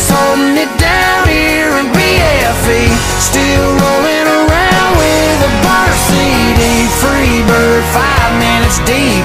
is holding it down here in BFE. Still rolling around with a bar CD. Free bird, five minutes deep,